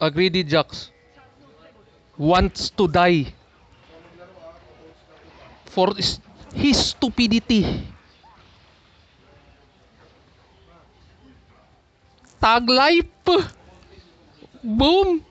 A greedy jacks wants to die for his stupidity. Tag life. Boom.